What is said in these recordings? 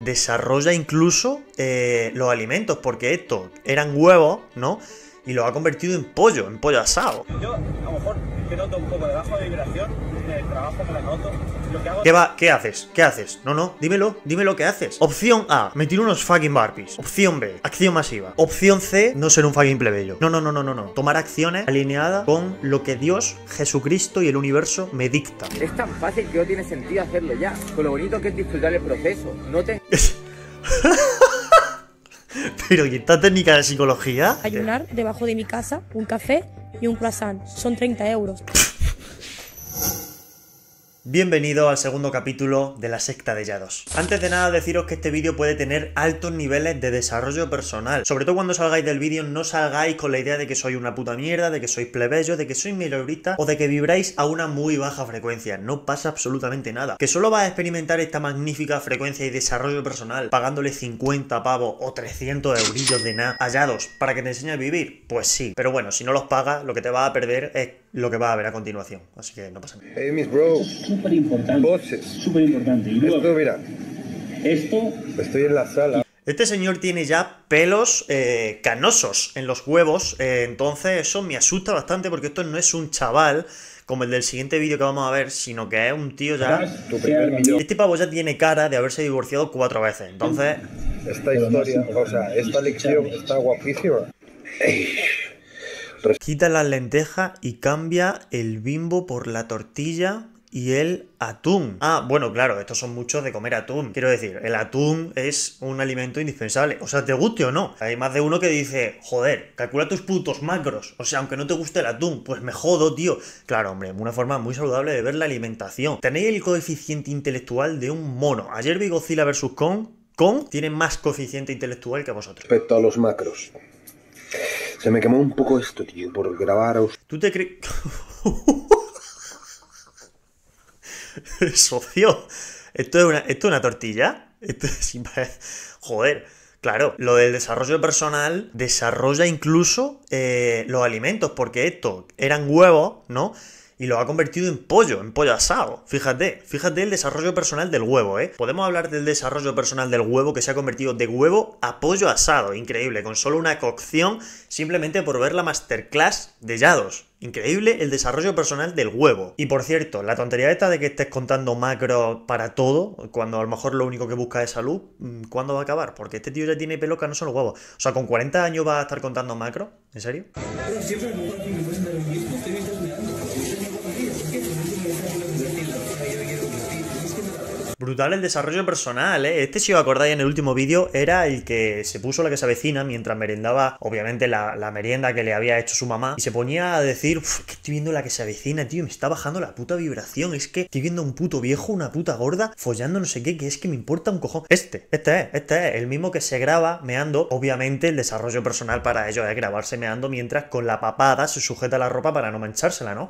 desarrolla incluso eh, los alimentos, porque estos eran huevos, ¿no? Y los ha convertido en pollo, en pollo asado. Yo, a lo mejor, que noto un poco de baja vibración, trabajo me la noto. Lo que hago ¿Qué va? ¿Qué haces? ¿Qué haces? No, no, dímelo, dímelo qué haces. Opción A, me tiro unos fucking barbies. Opción B, acción masiva. Opción C, no ser un fucking plebeyo. No, no, no, no, no, no. Tomar acciones alineadas con lo que Dios, Jesucristo y el universo me dictan. Es tan fácil que no tiene sentido hacerlo ya. Con lo bonito que es disfrutar el proceso. No te Pero, ¿y esta técnica de psicología? Ayunar debajo de mi casa, un café y un croissant. Son 30 euros. Bienvenido al segundo capítulo de la secta de Yados. Antes de nada deciros que este vídeo puede tener altos niveles de desarrollo personal. Sobre todo cuando salgáis del vídeo no salgáis con la idea de que soy una puta mierda, de que sois plebeyo, de que sois mileurista o de que vibráis a una muy baja frecuencia. No pasa absolutamente nada. Que solo vas a experimentar esta magnífica frecuencia y desarrollo personal pagándole 50 pavos o 300 eurillos de nada a Yados para que te enseñe a vivir. Pues sí. Pero bueno, si no los pagas, lo que te vas a perder es lo que vas a ver a continuación. Así que no pasa nada. Hey, mis bro, Súper importante. voces. Súper importante. Y Esto, luego, mira, esto estoy en la sala. Este señor tiene ya pelos eh, canosos en los huevos, eh, entonces eso me asusta bastante porque esto no es un chaval como el del siguiente vídeo que vamos a ver, sino que es un tío ya... Tu primer millón. Este pavo ya tiene cara de haberse divorciado cuatro veces, entonces... Esta historia, o sea, esta lección está guapísima. Ey, Quita las lentejas y cambia el bimbo por la tortilla y el atún. Ah, bueno, claro, estos son muchos de comer atún. Quiero decir, el atún es un alimento indispensable. O sea, te guste o no. Hay más de uno que dice, joder, calcula tus putos macros. O sea, aunque no te guste el atún, pues me jodo, tío. Claro, hombre, una forma muy saludable de ver la alimentación. Tenéis el coeficiente intelectual de un mono. Ayer vi Godzilla vs. Kong. Kong tiene más coeficiente intelectual que vosotros. Respecto a los macros. Se me quemó un poco esto, tío, por grabar. ¿Tú te crees...? Socio, ¿esto es una, esto es una tortilla? Esto es... Joder, claro, lo del desarrollo personal desarrolla incluso eh, los alimentos, porque estos eran huevos, ¿no? Y lo ha convertido en pollo, en pollo asado. Fíjate, fíjate el desarrollo personal del huevo, ¿eh? Podemos hablar del desarrollo personal del huevo que se ha convertido de huevo a pollo asado. Increíble, con solo una cocción, simplemente por ver la masterclass de Yados. Increíble el desarrollo personal del huevo. Y por cierto, la tontería esta de que estés contando macros para todo, cuando a lo mejor lo único que busca es salud, mm, ¿cuándo va a acabar? Porque este tío ya tiene pelo que no son huevos. O sea, con 40 años va a estar contando macros. ¿En serio? Brutal el desarrollo personal, ¿eh? Este, si os acordáis en el último vídeo, era el que se puso la que se avecina mientras merendaba, obviamente, la, merienda que le había hecho su mamá. Y se ponía a decir, "Uf, que estoy viendo la que se avecina, tío, me está bajando la puta vibración. Es que estoy viendo a un puto viejo, una puta gorda, follando no sé qué, que es que me importa un cojón. Este, este es, este es, el mismo que se graba meando. Obviamente, el desarrollo personal para ello es grabarse meando mientras con la papada se sujeta la ropa para no manchársela, ¿no?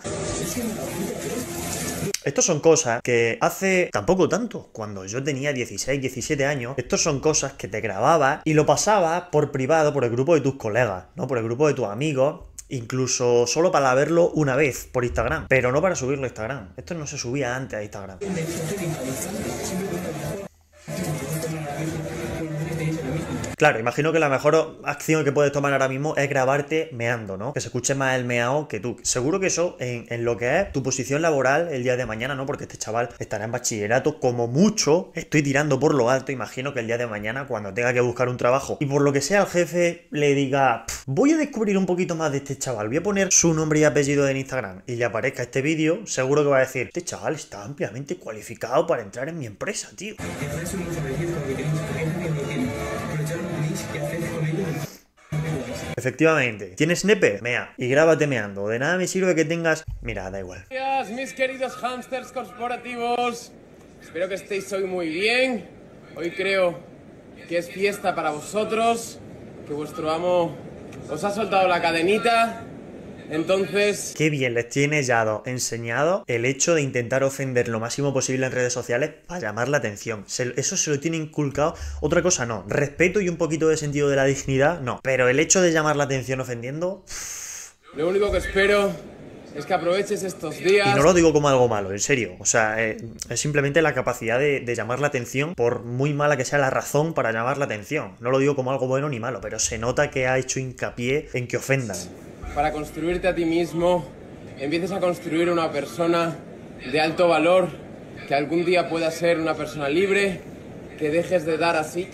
Estos son cosas que hace tampoco tanto, cuando yo tenía 16, 17 años, estos son cosas que te grababas y lo pasabas por privado, por el grupo de tus colegas, ¿no? Por el grupo de tus amigos. Incluso solo para verlo una vez por Instagram, pero no para subirlo a Instagram. Esto no se subía antes a Instagram. Claro, imagino que la mejor acción que puedes tomar ahora mismo es grabarte meando, ¿no? Que se escuche más el meao que tú. Seguro que eso en, en lo que es tu posición laboral el día de mañana, ¿no? Porque este chaval estará en bachillerato como mucho. Estoy tirando por lo alto. Imagino que el día de mañana, cuando tenga que buscar un trabajo y por lo que sea el jefe le diga, "Pf, voy a descubrir un poquito más de este chaval, voy a poner su nombre y apellido en Instagram y le aparezca este vídeo, seguro que va a decir, este chaval está ampliamente cualificado para entrar en mi empresa, tío. Efectivamente. ¿Tienes nepe? Mea. Y grábate meando. De nada me sirve que tengas... Mira, da igual. mis queridos hamsters corporativos. Espero que estéis hoy muy bien. Hoy creo que es fiesta para vosotros, que vuestro amo os ha soltado la cadenita. Entonces, Qué bien les tiene Yado enseñado el hecho de intentar ofender lo máximo posible en redes sociales para llamar la atención. Se- eso se lo tiene inculcado. Otra cosa no. Respeto y un poquito de sentido de la dignidad, no. Pero el hecho de llamar la atención ofendiendo... lo único que espero es que aproveches estos días. Y no lo digo como algo malo, en serio. O sea, eh, es simplemente la capacidad de, de llamar la atención, por muy mala que sea la razón para llamar la atención. No lo digo como algo bueno ni malo, pero se nota que ha hecho hincapié en que ofendan. para construirte a ti mismo, empieces a construir una persona de alto valor, que algún día pueda ser una persona libre, que dejes de dar así.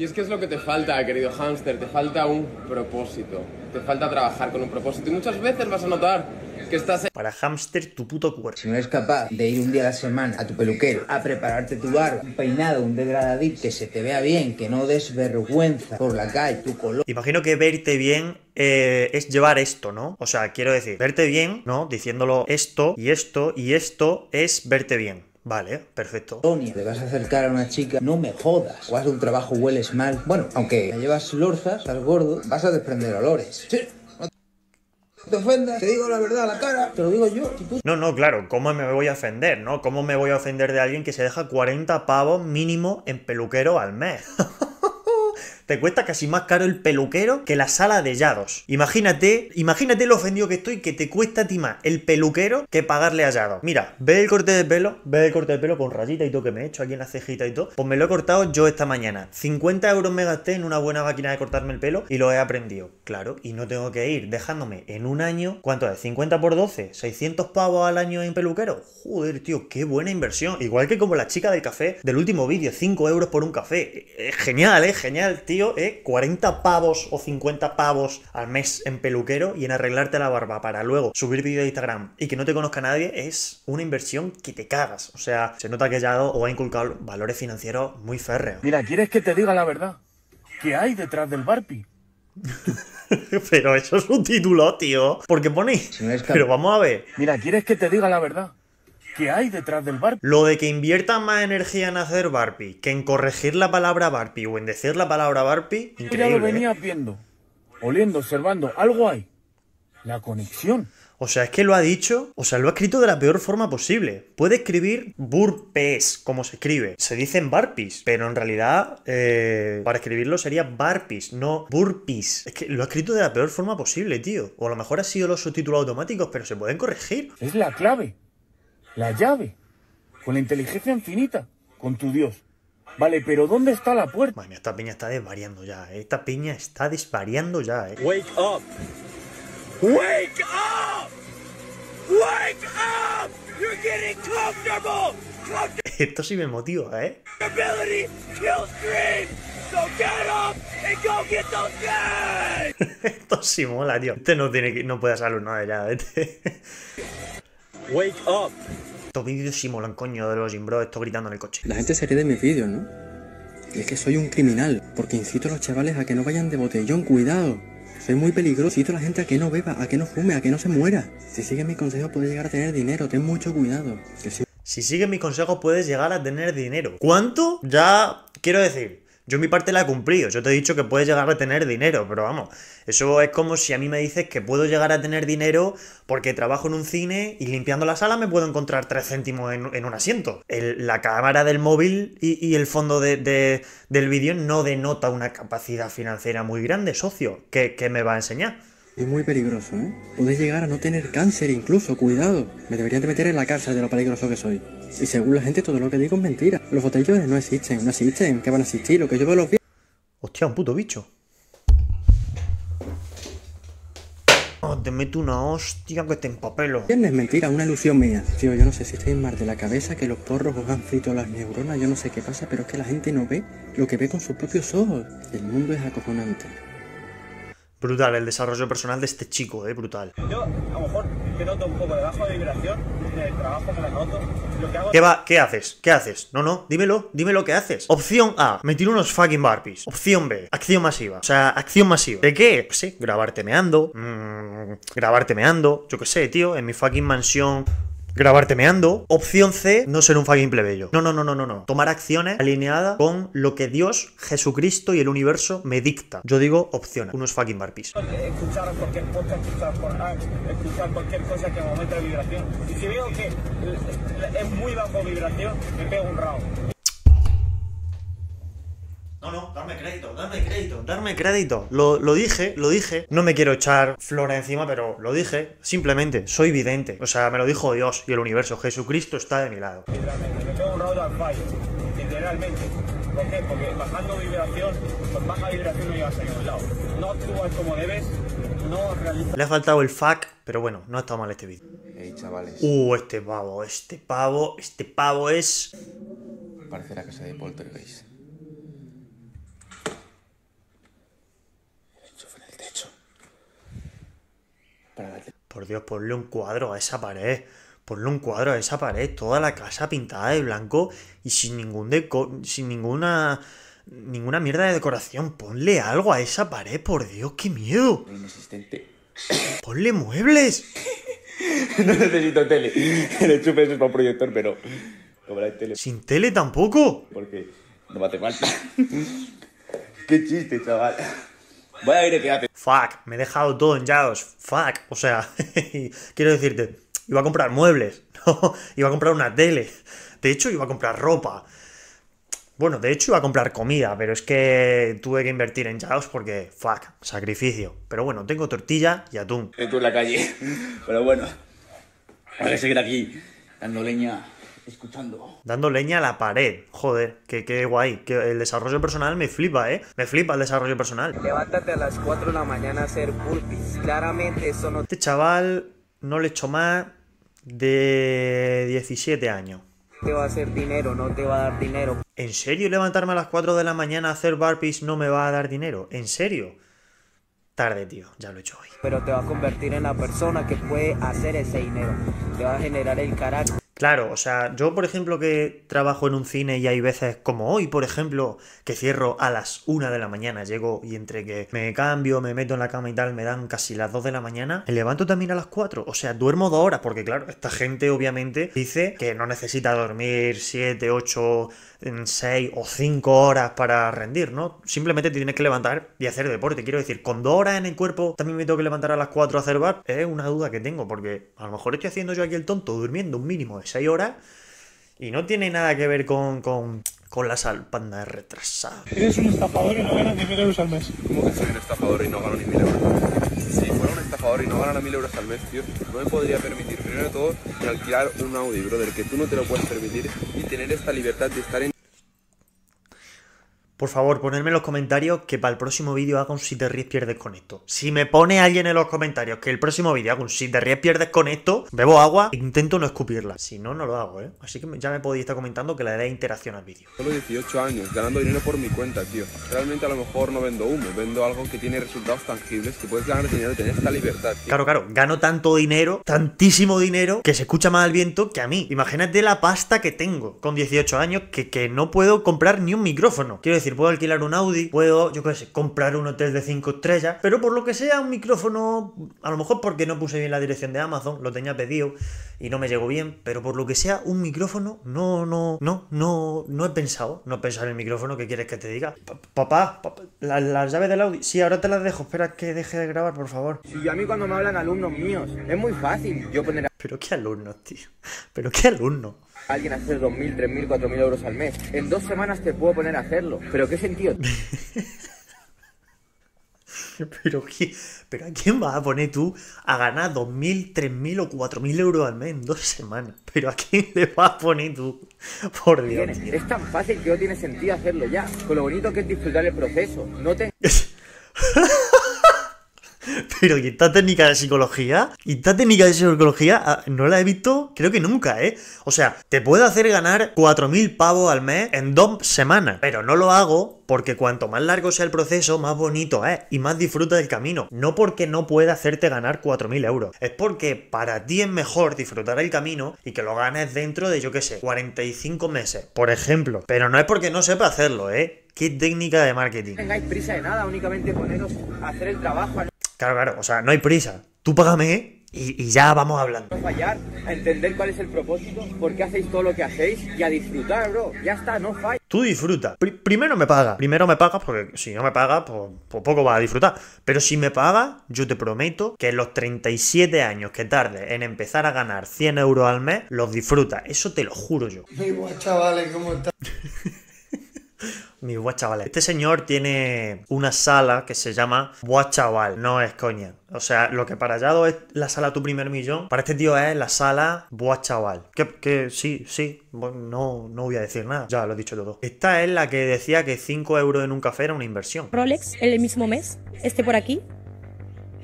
Y es que es lo que te falta, querido hámster, te falta un propósito, te falta trabajar con un propósito y muchas veces vas a notar que estás Para hámster, tu puto cuerpo. Si no eres capaz de ir un día a la semana a tu peluquero a prepararte tu barba, un peinado, un degradadito, que se te vea bien, que no des vergüenza por la calle, tu color. Imagino que verte bien eh, es llevar esto, ¿no? O sea, quiero decir, verte bien, ¿no? Diciéndolo esto y esto y esto es verte bien. Vale, perfecto. Sonia, te vas a acercar a una chica, no me jodas. O haces un trabajo, hueles mal. Bueno, aunque llevas lorzas, estás gordo, vas a desprender olores. Sí. No te ofendas, te digo la verdad a la cara, te lo digo yo. Tú No, no, claro, ¿cómo me voy a ofender, no? ¿Cómo me voy a ofender de alguien que se deja 40 pavos mínimo en peluquero al mes? Te cuesta casi más caro el peluquero que la sala de Yados. Imagínate, imagínate lo ofendido que estoy que te cuesta a ti más el peluquero que pagarle a Yados. Mira, ve el corte de pelo, ve el corte de pelo con rayita y todo que me he hecho aquí en la cejita y todo. Pues me lo he cortado yo esta mañana. 50 euros me gasté en una buena máquina de cortarme el pelo y lo he aprendido. Claro, y no tengo que ir dejándome en un año, ¿cuánto es? 50 por 12, 600 pavos al año en peluquero. Joder, tío, qué buena inversión. Igual que como la chica del café del último vídeo, 5 euros por un café. Es genial, eh, genial, tío, eh. 40 pavos o 50 pavos al mes en peluquero y en arreglarte la barba para luego subir vídeo de Instagram y que no te conozca nadie es una inversión que te cagas. O sea, se nota que ya o ha inculcado valores financieros muy férreos. Mira, ¿quieres que te diga la verdad? ¿Qué hay detrás del Barpi? Pero eso es un título, tío. Porque capaz- Pero vamos a ver. Mira, ¿quieres que te diga la verdad? ¿Qué hay detrás del Barpi? Lo de que inviertan más energía en hacer Barbie que en corregir la palabra Barbie o en decir la palabra ya increíble. lo ¿eh? venías viendo, oliendo, observando. Algo hay. La conexión. O sea, es que lo ha dicho, o sea, lo ha escrito de la peor forma posible. Puede escribir burpes, como se escribe. Se dicen barpis, pero en realidad, eh, para escribirlo sería barpis, no burpis. Es que lo ha escrito de la peor forma posible, tío. O a lo mejor ha sido los subtítulos automáticos, pero se pueden corregir. Es la clave. La llave. Con la inteligencia infinita. Con tu Dios. Vale, pero ¿dónde está la puerta? Madre mía, esta piña está desvariando ya, ¿eh? Esta piña está desvariando ya, ¿eh? Wake up. Wake up. Wake up. You're getting comfortable. Esto sí me motiva, ¿eh? Comfortability kills dreams. So get up and go get those dreams. Esto sí mola, tío. Este no tiene que, no puede hacerlo nada ya, este. Wake up. Estos vídeos sí molan, coño, de los Jimbros, esto gritando en el coche. La gente se ríe de mis vídeos, ¿no? Y es que soy un criminal, porque incito a los chavales a que no vayan de botellón, cuidado. Soy muy peligroso, incito a la gente a que no beba, a que no fume, a que no se muera. Si sigues mi consejo puedes llegar a tener dinero, ten mucho cuidado. Que si Si sigues mis consejos puedes llegar a tener dinero. ¿Cuánto? Ya quiero decir, yo mi parte la he cumplido. Yo te he dicho que puedes llegar a tener dinero, pero vamos, eso es como si a mí me dices que puedo llegar a tener dinero porque trabajo en un cine y limpiando la sala me puedo encontrar 3 céntimos en, un asiento. La cámara del móvil y, el fondo de- de- del vídeo no denota una capacidad financiera muy grande, socio. ¿Qué, qué me va a enseñar? Soy muy peligroso, ¿eh? Puedes llegar a no tener cáncer incluso, cuidado. Me deberían de meter en la cárcel de lo peligroso que soy. Y según la gente todo lo que digo es mentira. Los botellones no existen, no existen. ¿Qué van a existir? Lo que yo veo los vídeos Hostia, un puto bicho. Oh, te meto una hostia que te empapelo. es mentira, una ilusión mía. Tío, yo no sé si estoy mal de la cabeza, que los porros os han frito las neuronas, yo no sé qué pasa, pero es que la gente no ve lo que ve con sus propios ojos. El mundo es acojonante. Brutal, el desarrollo personal de este chico, eh, brutal. Yo, a lo mejor, que noto un poco de bajo de vibración. En el trabajo me la noto. Lo que hago ¿Qué va? ¿Qué haces? ¿Qué haces? No, no, dímelo, dime lo que haces. Opción A, me tiro unos fucking barbies. Opción B, acción masiva. O sea, acción masiva. ¿De qué? Pues sí, grabarte meando. mm, grabarte meando. Yo qué sé, tío, en mi fucking mansión. Grabarte meando. Opción C, no ser un fucking plebeyo. No, no, no, no, no, no. Tomar acciones alineadas con lo que Dios, Jesucristo y el universo me dicta. Yo digo opción A, unos fucking barbies. escuchar cualquier podcast, escuchar por escuchar cualquier cosa que me aumente la vibración. Y si veo que es muy bajo vibración, me pego un round. Crédito, darme crédito, darme crédito. Lo, lo dije, lo dije. No me quiero echar flora encima, pero lo dije. Simplemente, soy vidente. O sea, me lo dijo Dios y el universo. Jesucristo está de mi lado. Literalmente, me pego un rodo al fallo. Literalmente. ¿Por qué? Porque bajando vibración, con baja vibración no llegas a ningún lado. No actúas como debes, no realizas. Le ha faltado el fuck, pero bueno, no ha estado mal este vídeo. Ey, chavales, Uh, este pavo, este pavo, este pavo es. parece la casa de Poltergeist. Enchufe en el techo. Para darle Por Dios, ponle un cuadro a esa pared. Ponle un cuadro a esa pared. Toda la casa pintada de blanco y sin ningún deco sin ninguna. ninguna mierda de decoración. Ponle algo a esa pared, por Dios, qué miedo. inexistente. Ponle muebles. no necesito tele. El enchufe es para un proyector, pero como la tele, Sin tele tampoco. porque no me hace falta. Qué chiste, chaval. Vaya aire que hace. Fuck, me he dejado todo en Jaws. Fuck. O sea, quiero decirte, iba a comprar muebles. No, iba a comprar una tele. De hecho, iba a comprar ropa. Bueno, de hecho iba a comprar comida, pero es que tuve que invertir en Jaws porque, fuck, sacrificio. Pero bueno, tengo tortilla y atún. Tú en la calle. Pero bueno, hay que seguir aquí, dando leña, escuchando. Dando leña a la pared. Joder, que qué guay. Que el desarrollo personal me flipa, ¿eh? Me flipa el desarrollo personal. Levántate a las 4 de la mañana a hacer burpees. Claramente eso no Este chaval no le echo más de 17 años. te va a hacer dinero, no te va a dar dinero. ¿En serio levantarme a las 4 de la mañana a hacer burpees no me va a dar dinero? ¿En serio? Tarde, tío, ya lo he hecho hoy. Pero te va a convertir en la persona que puede hacer ese dinero. Te va a generar el carácter. Claro, o sea, yo por ejemplo que trabajo en un cine y hay veces como hoy, por ejemplo, que cierro a las 1 de la mañana, llego y entre que me cambio, me meto en la cama y tal, me dan casi las 2 de la mañana, me levanto también a las 4, o sea, duermo 2 horas, porque claro, esta gente obviamente dice que no necesita dormir 7, 8, 6 o 5 horas para rendir, ¿no? Simplemente te tienes que levantar y hacer deporte, quiero decir, con 2 horas en el cuerpo también me tengo que levantar a las 4 a hacer bar, es una duda que tengo, porque a lo mejor estoy haciendo yo aquí el tonto durmiendo un mínimo de 6 horas y no tiene nada que ver con, con, con la sal, panda de retrasado. Eres un estafador y no ganas ni mil euros al mes. ¿Cómo que soy un estafador y no gano ni mil euros al mes? Si fuera un estafador y no ganara mil euros al mes, tío, no me podría permitir, primero de todo, alquilar un Audi, brother, que tú no te lo puedes permitir, y tener esta libertad de estar en Por favor, ponedme en los comentarios que para el próximo vídeo haga un si te ríes pierdes con esto. Si me pone alguien en los comentarios que el próximo vídeo haga un si te ríes pierdes con esto, bebo agua e intento no escupirla. Si no, no lo hago, ¿eh? Así que ya me podéis estar comentando que le dé interacción al vídeo. solo 18 años, ganando dinero por mi cuenta, tío. Realmente a lo mejor no vendo humo, vendo algo que tiene resultados tangibles, que puedes ganar dinero y tener esta libertad, tío. Claro, claro, gano tanto dinero, tantísimo dinero, que se escucha más al viento que a mí. Imagínate la pasta que tengo con 18 años que, que no puedo comprar ni un micrófono. Quiero decir, puedo alquilar un Audi, puedo, yo qué sé, comprar un hotel de 5 estrellas, pero por lo que sea, un micrófono, a lo mejor porque no puse bien la dirección de Amazon, lo tenía pedido y no me llegó bien, pero por lo que sea, un micrófono, no, no, no, no, no he pensado, no he pensado en el micrófono, ¿qué quieres que te diga? Pa- Papá, papá, la- las llaves del Audi, sí, ahora te las dejo, espera que deje de grabar, por favor. Si a mí cuando me hablan alumnos míos, es muy fácil yo poner a Pero qué alumnos, tío. Pero qué alumnos. Alguien a hacer 2.000, 3.000, 4.000 euros al mes. En dos semanas te puedo poner a hacerlo. Pero ¿qué sentido? Pero, ¿qué- pero ¿a quién vas a poner tú a ganar 2.000, 3.000 o 4.000 euros al mes en dos semanas? ¿Pero a quién le vas a poner tú? Por Dios. Es tan fácil que no tiene sentido hacerlo ya. Con lo bonito que es disfrutar el proceso. No te Pero ¿y esta técnica de psicología? ¿Y esta técnica de psicología ah, no la he visto? Creo que nunca, ¿eh? O sea, te puedo hacer ganar 4.000 pavos al mes en dos semanas. Pero no lo hago porque cuanto más largo sea el proceso, más bonito es. Y más disfruta del camino. No porque no pueda hacerte ganar 4.000 euros. Es porque para ti es mejor disfrutar el camino y que lo ganes dentro de, yo qué sé, 45 meses. Por ejemplo. Pero no es porque no sepa hacerlo, ¿eh? ¿Qué técnica de marketing? tengáis prisa de nada, únicamente poneros a hacer el trabajo, Claro, claro, o sea, no hay prisa. Tú págame y, y ya vamos hablando. no fallar, a entender cuál es el propósito, por qué hacéis todo lo que hacéis y a disfrutar, bro. Ya está, no falles. Tú disfruta. Pri- primero me paga. Primero me pagas porque si no me paga, pues, pues poco vas a disfrutar. Pero si me paga, yo te prometo que los 37 años que tarde en empezar a ganar 100 euros al mes, los disfruta. Eso te lo juro yo. Mis buah chavales. Este señor tiene una sala que se llama Buah no es coña. O sea, lo que para Yado es la sala Tu Primer Millón, para este tío es la sala Buah. Que, sí, sí, no, no voy a decir nada, ya lo he dicho todo. Esta es la que decía que 5 euros en un café era una inversión. Rolex el mismo mes, este por aquí,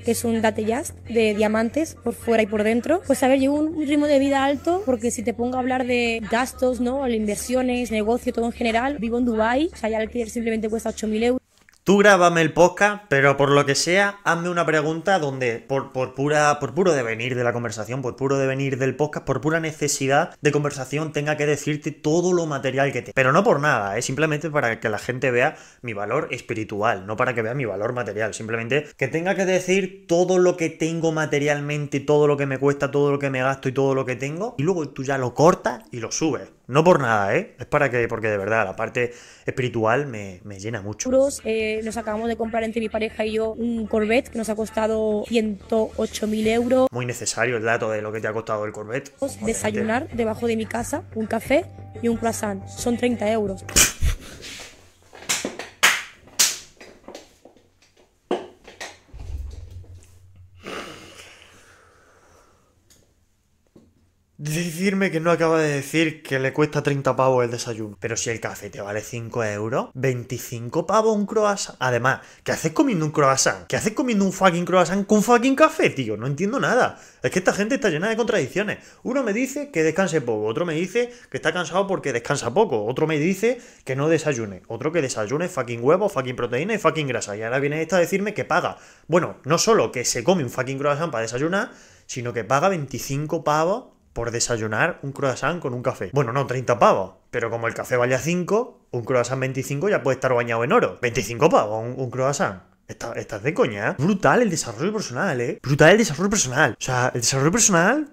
que es un Date Just de diamantes por fuera y por dentro. Pues a ver, llevo un ritmo de vida alto porque si te pongo a hablar de gastos, ¿no? Inversiones, negocio, todo en general, vivo en Dubai, o sea, ya alquiler simplemente cuesta 8.000 euros. Tú grábame el podcast, pero por lo que sea, hazme una pregunta donde, por, por, pura, por puro devenir de la conversación, por puro devenir del podcast, por pura necesidad de conversación, tenga que decirte todo lo material que te. Pero no por nada, es simplemente para que la gente vea mi valor espiritual, no para que vea mi valor material. Simplemente que tenga que decir todo lo que tengo materialmente, todo lo que me cuesta, todo lo que me gasto y todo lo que tengo, y luego tú ya lo cortas y lo subes. No por nada, ¿eh? Es para que, porque de verdad, la parte espiritual me, me llena mucho. euros. Eh, nos acabamos de comprar entre mi pareja y yo un Corvette que nos ha costado 108.000 euros. Muy necesario el dato de lo que te ha costado el Corvette. Desayunar debajo de mi casa, un café y un croissant. Son 30 euros. Decirme que no acaba de decir que le cuesta 30 pavos el desayuno. Pero si el café te vale 5 euros, 25 pavos un croissant. Además, ¿qué haces comiendo un croissant? ¿Qué haces comiendo un fucking croissant con fucking café, tío? No entiendo nada. Es que esta gente está llena de contradicciones. Uno me dice que descanse poco, otro me dice que está cansado porque descansa poco, otro me dice que no desayune, otro que desayune fucking huevo, fucking proteína y fucking grasa. Y ahora viene esta a decirme que paga. Bueno, no solo que se come un fucking croissant para desayunar, sino que paga 25 pavos por desayunar un croissant con un café. Bueno, no, 30 pavos. Pero como el café vale a 5, un croissant 25 ya puede estar bañado en oro. 25 pavos un, un croissant. Estás está de coña, ¿eh? Brutal el desarrollo personal, ¿eh? Brutal el desarrollo personal. O sea, el desarrollo personal...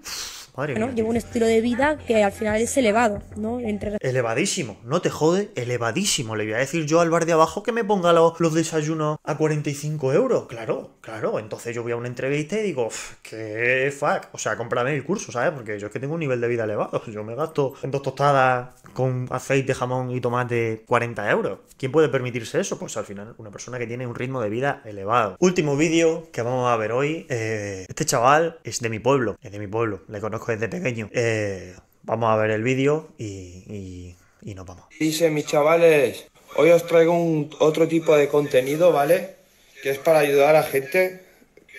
madre. Llevo un estilo de vida que al final es elevado, ¿no? Entre Elevadísimo, no te jode, elevadísimo. Le voy a decir yo al bar de abajo que me ponga los, los desayunos a 45 euros. Claro, claro. Entonces yo voy a una entrevista y digo, "Uf, qué fuck. O sea, cómprame el curso, ¿sabes? Porque yo es que tengo un nivel de vida elevado. Yo me gasto en dos tostadas con aceite, jamón y tomate 40 euros. ¿Quién puede permitirse eso? Pues al final, una persona que tiene un ritmo de vida elevado. Último vídeo que vamos a ver hoy. eh, este chaval es de mi pueblo. Es de mi pueblo. Le conozco desde pequeño. Eh, vamos a ver el vídeo y, nos vamos. Dice, mis chavales, hoy os traigo un otro tipo de contenido, ¿vale? Que es para ayudar a gente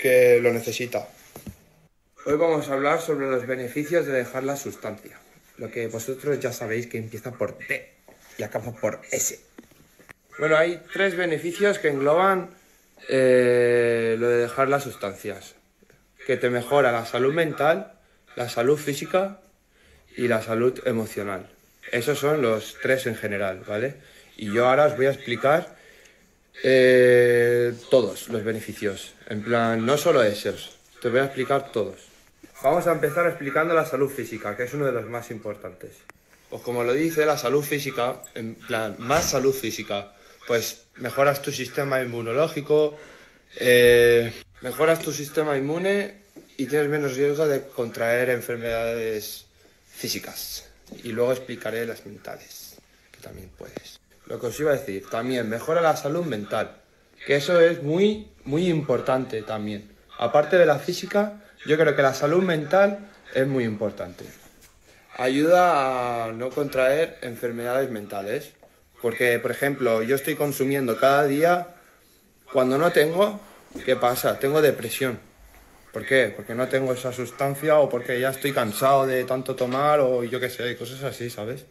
que lo necesita. Hoy vamos a hablar sobre los beneficios de dejar la sustancia. Lo que vosotros ya sabéis que empieza por D y acaba por S. Bueno, hay tres beneficios que engloban eh, lo de dejar las sustancias. Que te mejora la salud mental, la salud física y la salud emocional. Esos son los tres en general, ¿vale? Y yo ahora os voy a explicar eh, todos los beneficios. En plan, no solo esos, te voy a explicar todos. Vamos a empezar explicando la salud física, que es uno de los más importantes. Pues como lo dice, la salud física, en plan, más salud física, pues mejoras tu sistema inmunológico, eh, mejoras tu sistema inmune y tienes menos riesgo de contraer enfermedades físicas. Y luego explicaré las mentales, que también puedes. Lo que os iba a decir, también mejora la salud mental, que eso es muy, muy importante también. Aparte de la física, yo creo que la salud mental es muy importante. Ayuda a no contraer enfermedades mentales, porque, por ejemplo, yo estoy consumiendo cada día, cuando no tengo, ¿qué pasa? Tengo depresión. ¿Por qué? Porque no tengo esa sustancia o porque ya estoy cansado de tanto tomar o yo qué sé, cosas así, ¿sabes?